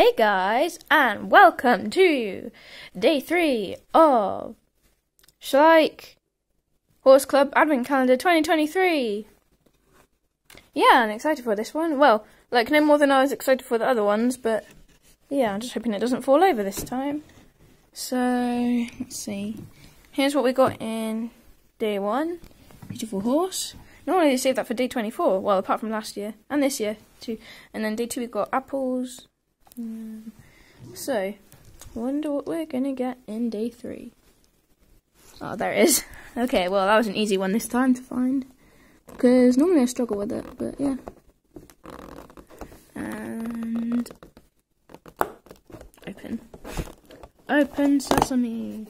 Hey guys, and welcome to day three of Schleich Horse Club Advent Calendar 2023. Yeah, I'm excited for this one. Well, like no more than I was excited for the other ones, but yeah, I'm just hoping it doesn't fall over this time. So, let's see. Here's what we got in day one. Beautiful horse. Normally they save that for day 24, well, apart from last year, and this year too. And then day two we've got apples, um, so, wonder what we're gonna get in day three. Oh, there it is. Okay, well, that was an easy one this time to find. Because normally I struggle with it, but yeah. And. Open. Open sesame.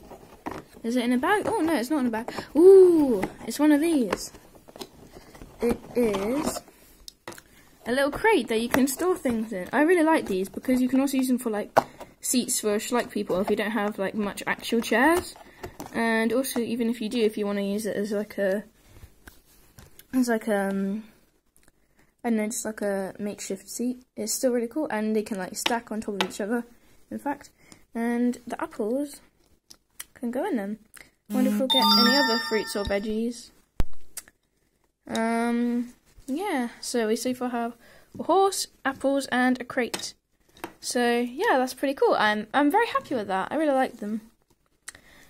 Is it in a bag? Oh, no, it's not in a bag. Ooh, it's one of these. It is a little crate that you can store things in. I really like these because you can also use them for like seats for like people if you don't have like much actual chairs. And also even if you do, if you want to use it as like a as like um I don't know, just like a makeshift seat. It's still really cool and they can like stack on top of each other, in fact. And the apples can go in them. I wonder if we'll get any other fruits or veggies. Um yeah, so we so far have a horse, apples, and a crate. So yeah, that's pretty cool. I'm I'm very happy with that. I really like them.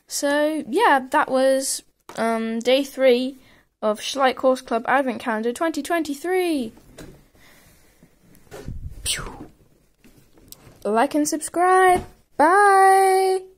So yeah, that was um, day three of Schleich Horse Club Advent Calendar 2023. Like and subscribe. Bye.